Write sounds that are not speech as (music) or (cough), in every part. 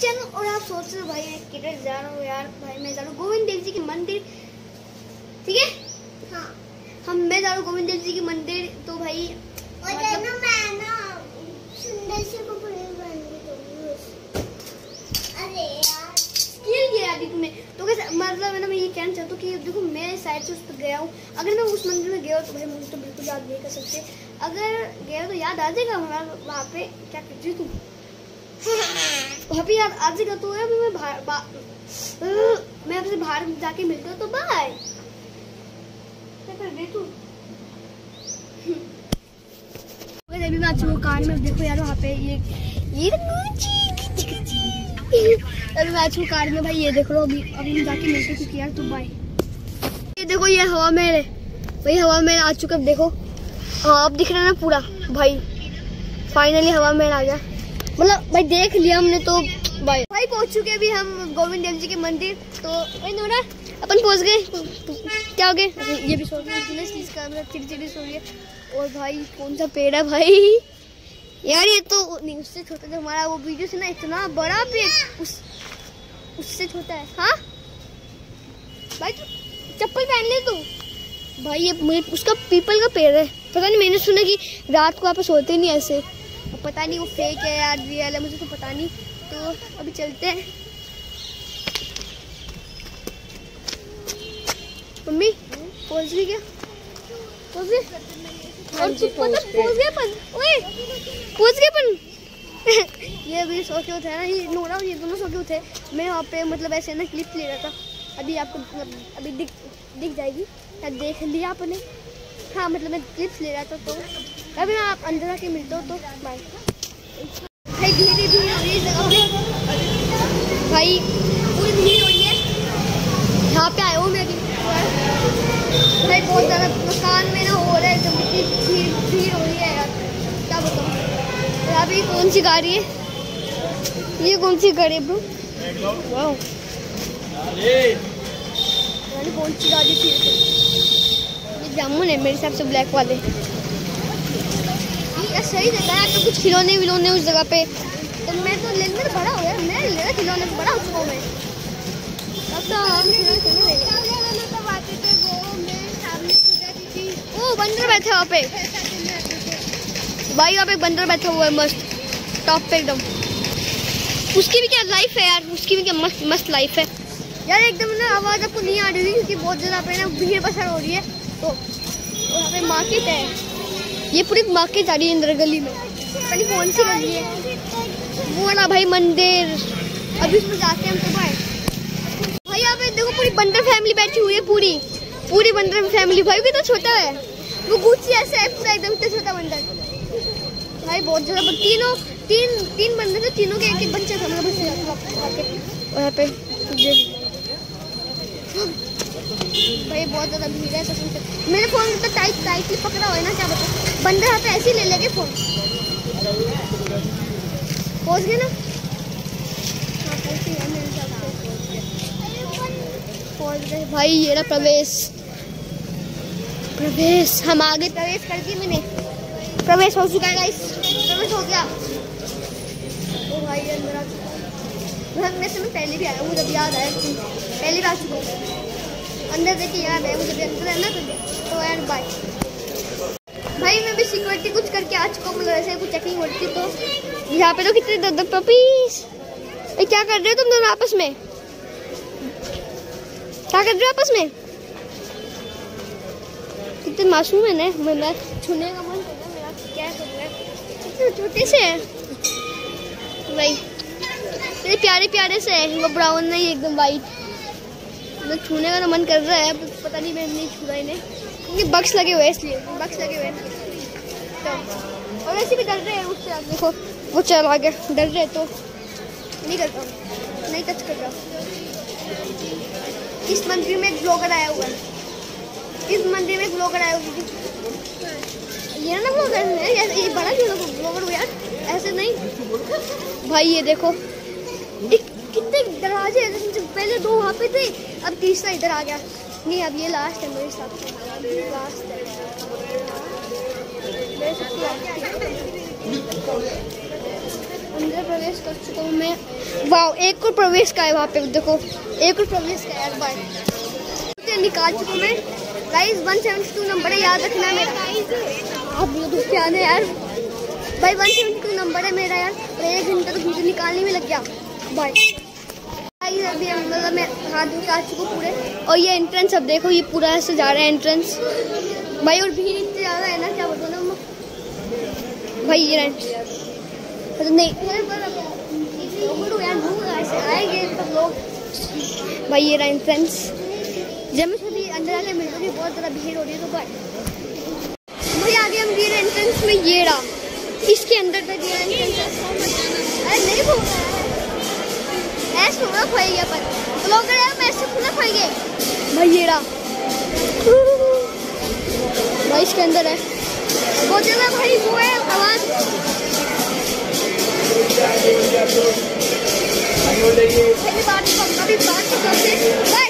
Channel और आप सोच रहे हो भाई मैं किधर जा रहा हूँ यार? भाई मैं जा रहा हूँ गोविंद देव जी के मंदिर। ठीक है? हाँ। हम मैं जा रहा हूँ गोविंद देव जी के मंदिर तो भाई मतलब- मैं ना सुंदर से के तो कैसे मतलब है ना मैं ये कहना चाहता हूँ कि देखो मैं साइड से उस पर गया हूँ। अगर मैं उस मंदिर में गया तो भाई मुझे तो बिल्कुल याद नहीं कर सकते। अगर गया तो याद आ जाएगा वहाँ पे। क्या कर रही तुम? (laughs) वहाँ पे याद आ जाएगा तो यार मैं बाहर बा, मैं आपसे बाहर जाके मिलता हूँ तो बाय तू। (laughs) अभी मैं आ चुका हूँ कार में देखो यार वहाँ पे ये ये अभी (laughs) मैं आ चुका कार में भाई ये देख लो अभी अभी हम जाके मिलते हैं क्योंकि यार तुम बाय ये देखो ये हवा में है। भाई हवा में आ चुका अब देखो। हाँ अब दिख रहा है ना पूरा भाई। फाइनली हवा में आ गया। मतलब भाई देख लिया हमने तो भाई। भाई पहुँच चुके अभी हम गोविंद देव जी के मंदिर तो भाई नोरा अपन पहुँच गए। क्या हो गए ये भी सो गए इसलिए इसका मतलब चिड़चिड़ी सो रही है और भाई, कौन सा पेड़ है भाई? यार, ये तो नहीं उससे छोटा जो हमारा, वो वीडियो से ना इतना बड़ा पेड़, उस, उससे छोटा है। हाँ? भाई, तू चप्पल पहन ले तू। भाई, ये उसका पीपल का पेड़ है। पता नहीं, मैंने सुना कि रात को आप सोते नहीं ऐसे। पता नहीं वो फेक है यार रियल है मुझे तो पता नहीं। तो अभी चलते हैं। मम्मी पहुँच गई क्या? पहुँच गए और तू पता पहुँच गए अपन? (laughs) ये अभी सो के उठे ना ये नोरा और ये दोनों सो के उठे मैं वहाँ पे मतलब ऐसे ना क्लिप ले रहा था। अभी आपको मतलब अभी दिख दिख जाएगी। या देख लिया आपने। हाँ मतलब मैं क्लिप्स ले रहा था तो मैं आप अंदर आके मिलता हूँ तो बाय भाई धीरे धीरे हो पे भाई, पूरी भीड़ हो रही है। यहाँ पे आया हूँ मैं अभी। भाई, बहुत ज़्यादा मकान में ना हो रहा है, जब इतनी भीड़ भीड़ हो रही है यार। क्या बताऊँ? यहाँ पे कौन सी गाड़ी है? ये कौन सी गाड़ी है ब्रो कौन सी गाड़ी थी। ये? जामुन है, मेरे हिसाब से ब्लैक वाले। सही जगह है। तो कुछ खिलौने विलौने उस जगह पे। तो मैं तो लेने में बड़ा हो गया। मैं ले रहा खिलौने में बड़ा हूँ मैं। अब तो हम खिलौने ले ओ, बंदर बैठा वहाँ पे। भाई, वहाँ पे बंदर बैठा हुआ है मस्त। टॉप पे एकदम। उसकी भी क्या लाइफ है यार? उसकी भी क्या मस्त मस्त लाइफ है। यार, एकदम ना आवाज़ आपको नहीं आ रही होगी क्योंकि बहुत ज़्यादा पे ना भीड़ बसर हो रही है। तो वहाँ पे मार्केट है। ये पूरी मार्केट आ रही है अंदर गली में। पता कौन सी गली है? वो वाला भाई मंदिर। अभी उसमें जाते हैं हम तो भाई। भाई, यहाँ पे देखो पूरी बंदर फैमिली बैठी हुई है पूरी। पूरी बंदर फैमिली भाई कितना छोटा है। वो गुच्ची ऐसा है, पूरा एकदम इतना छोटा बंदर। भाई, बहुत ज़्यादा तीनों, तीन तीन बंदर थे, तीनों के एक एक बच्चे थे। मतलब बच्चे और यहाँ पे भाई, बहुत ज़्यादा भीड़ है कसम से मेरे फ़ोन तो टाइट टाइटली पकड़ा हुआ है ना, क्या बताऊँ? बंदर यहाँ पे ऐसे ही ले लेंगे फ़ोन पहुँच गए ना? हाँ भाई, ये रहा प्रवेश। प्रवेश, हम आगे प्रवेश कर दिए मैंने। प्रवेश हो चुका है गाइस प्रवेश हो गया। ओ भाई, अंदर आ चुका। मैं पहले भी आया हूँ जब याद आया पहले भी आ चुका हूँ। अंदर देखिए याद है मुझे भी अंदर है ना तो तो यार बाय भाई मैं भी सिक्योरिटी कुछ करके आ चुका हूँ मतलब ऐसे कुछ चेकिंग हो थी तो यहाँ पे तो कितने दर्द पपीस ए, क्या कर रहे हो तुम दोनों आपस में? क्या कर रहे हो आपस में? कितने मासूम है ना मैं मैं छूने का मन कर रहा मेरा क्या कर रहा है छोटे से है। भाई प्यारे प्यारे से है वो ब्राउन नहीं एकदम वाइट मतलब छूने का तो मन कर रहा है पता नहीं मैं नहीं छू रहा इन्हें। क्योंकि बक्स लगे हुए हैं इसलिए बक्स लगे हुए हैं। तो और वैसे भी डर रहे हैं उससे आप देखो, वो चला गया डर रहे तो नहीं करता नहीं टच कर रहा इस मंदिर में एक ब्लॉगर आया हुआ है। इस मंदिर में एक ब्लॉगर आया हुआ है। ये ना ब्लॉगर है ये बड़ा ब्लॉगर हो यार? ऐसे नहीं। भाई ये देखो, एक दरवाजे पहले दो वहाँ पे थे, अब तीसरा इधर आ गया। नहीं, अब ये लास्ट है मेरे हिसाब से लास्ट है। अंदर प्रवेश कर चुका हूँ मैं। वाह एक और प्रवेश का है वहाँ पे, देखो। एक और प्रवेश का है बाय निकाल चुका हूँ मैं। Guys one seventy two number है, याद रखना मेरा। आप ब्लूटूथ पे आने यार? भाई वन सेवेंटी टू नंबर है मेरा यार। एक घंटा तो मुझे निकालने में लग गया। बाय गाइस अभी मतलब मैं हाथ धो के आ चुका पूरे। और ये एंट्रेंस अब देखो, ये पूरा ऐसे जा रहा है एंट्रेंस भाई, और भीड़ इतनी ज़्यादा है ना, क्या बोलूँ ना भाई, ये तो नहीं आएँगे लोग भाई, ये रहा एंट्रेंस जब मैं सभी अंदर आके मिल रही बहुत ज़्यादा भीड़ हो रही है तो भाई। भाई, आगे हम ये एंट्रेंस में, ये रहा। इसके अंदर तक ये एंट्रेंस अरे नहीं बोल रहा ऐसे थोड़ा खोएँगे अपन। ब्लॉगर हम ऐसे थोड़ा खोएँगे भाई ये भाई इसके अंदर है। वो ज़्यादा भाई, वो है आवाज़ बात अभी बात तो करते।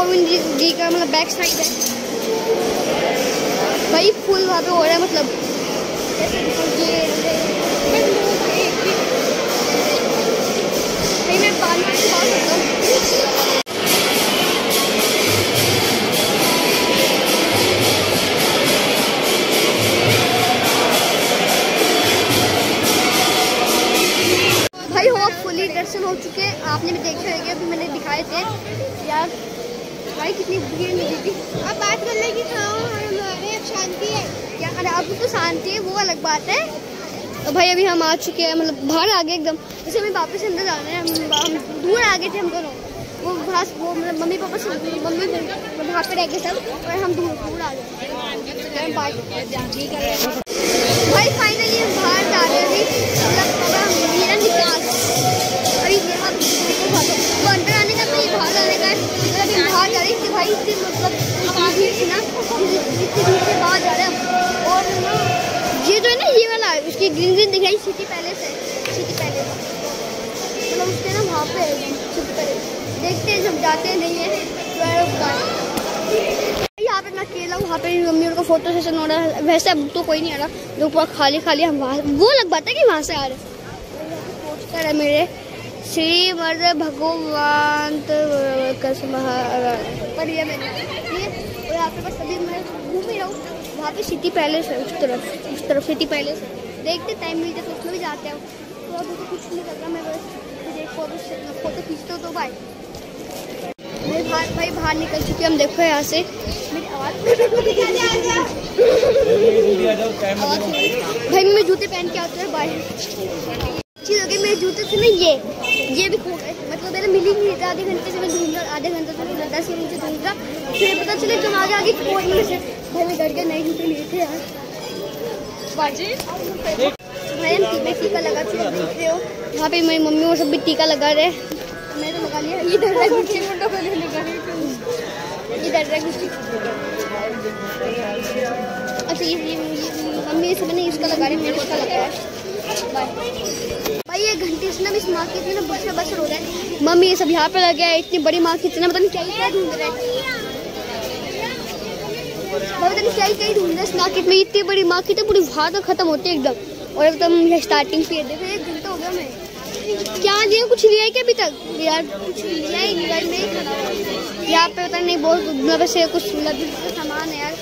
गोविंद जी जी का मतलब बैक साइड है। भाई फुल वहाँ पे हो रहा है मतलब। अरे तो शांति है, वो अलग बात है। तो भाई, अभी हम आ चुके हैं मतलब बाहर आ गए एकदम। जैसे हमें वापस अंदर जाना है, हम दूर आ गए थे, हम दोनों। वो वहाँ से- वो मतलब मम्मी पापा से, मम्मी वहाँ पे रह गए सब, और हम दूर दूर आ गए भाई फाइनली हम बाहर जा रहे हैं मतलब वो अंदर आने का नहीं बाहर मतलब जा रहे भाई उसकी ग्रीन ग्रीन दिख रही सिटी पैलेस है सिटी पैलेस मतलब उसके ना वहाँ पे है देखते हैं, जब जाते हैं, नहीं है यहाँ पे मैं अकेला हूँ, वहाँ पे मम्मी उनका फ़ोटो सेशन हो रहा है। वैसे अब तो कोई नहीं आ रहा, जो पूरा खाली खाली हम वहाँ वो लग बात है कि वहाँ से आ रहे पोस्टर है मेरे श्रीमद भगवान कसम पर ये मैंने ये और यहाँ पे बस अभी मैं घूम ही रहा हूँ। वहाँ पे सिटी पैलेस है, उस तरफ़ उस तरफ़ सिटी पैलेस है। देखते टाइम मिलते तो उसमें भी जाते हैं। तो अभी तो कुछ नहीं कर रहा मैं बस एक फ़ोटो फ़ोटो खींचता हूँ तो भाई मैं बाहर, भाई बाहर निकल चुके हम देखो यहाँ से। मेरी आवाज़ भाई, मैं जूते पहन के आते हैं बाहर चीज़ हो मेरे जूते थे ना ये ये भी खो गए। मतलब मेरा मिल नहीं था आधे घंटे से मैं ढूंढ रहा, आधे घंटे से मैं दस के नीचे ढूंढ रहा। फिर पता चले तुम आगे आगे खोज में भाई डर के नए जूते लिए थे यार भाई हम टीका टीका लगा रहे हो। यहाँ पे मेरी मम्मी और सब भी टीका लगा रहे हैं। तो लगा लिया ये डर रहा है गुच्ची मुंडो को नहीं लगा रही ये डर रहा है अच्छा ये मम्मी इस मैंने इसका लगा रही मैंने इसका लगाया भाई ये घंटे से ना इस में हो रहा है। मम्मी ये सब यहाँ पे लगे है इतनी बड़ी मार्केट से ना पता नहीं क्या क्या ढूंढ रहे हैं। नहीं क्या ही क्या ही ढूंढ रहे इस मार्केट में इतनी बड़ी मार्केट है, पूरी वहाँ तक खत्म होती है एकदम। और एकदम स्टार्टिंग है। देखो एक घंटा हो गया मैं क्या लिया कुछ लिया है क्या अभी तक? यार, कुछ लिया ही नहीं भाई मैं यहाँ पे पता नहीं, बहुत मतलब से कुछ का सामान है यार।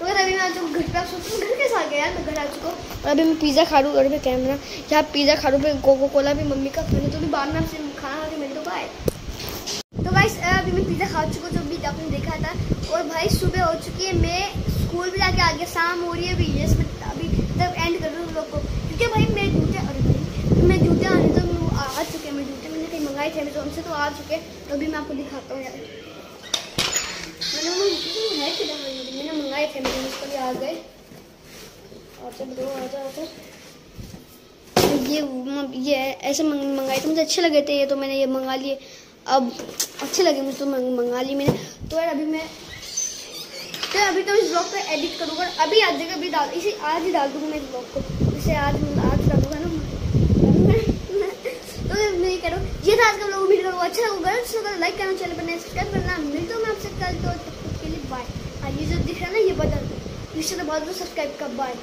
तो यार, अभी मैं आज घर पे घर कैसे आ गया यार मैं घर आ चुका और अभी मैं पिज़्ज़ा खा रहा घर पे कैमरा यहाँ पिज़्ज़ा खा रहा हूँ कोको कोला भी, मम्मी का मैंने तो भी बाद में आपसे खाना खा के तो बाय तो भाई अभी मैं पिज़्ज़ा खा चुका जो भी आपने देखा था। और भाई, सुबह हो चुकी है, मैं स्कूल भी जाके आ गया शाम हो रही है अभी यस मैं अभी तब एंड कर रहा हूँ लोग को। क्योंकि भाई मेरे जूते अरे भाई मैं जूते आने तो आ आ चुके हैं मेरे जूते मैंने कहीं मंगाए थे अमेजोन से तो आ चुके हैं। तो अभी मैं आपको दिखाता हूँ यार। मैंने किधर मैंने मंगाए थे, मैंने उसको भी आ गए। आजा ब्रो आजा आजा ये ये ऐसे मंगाए थे, मुझे अच्छे लगे थे, ये तो मैंने ये मंगा लिए। अब अच्छे लगे मुझे तो मंगा ली मैंने। तो यार अभी मैं तो अभी तो इस ब्लॉग पे एडिट करूँगा। अभी आज जगह अभी डाल इसे आज ही डाल दूँगा मैं इस ब्लॉग को। इसे आज आज डालूँगा ना तो मैं ये कह रहा हूँ, ये था आज का ब्लॉग वीडियो करूँगा अच्छा लगा अच्छा लगा लाइक करना चैनल पर सब्सक्राइब करना। मिलता हूँ मैं आपसे कल तो तब तक के लिए बाय हाँ ये जो दिख रहा है ना, ये बदल इसे तो बहुत सब्सक्राइब कर बाय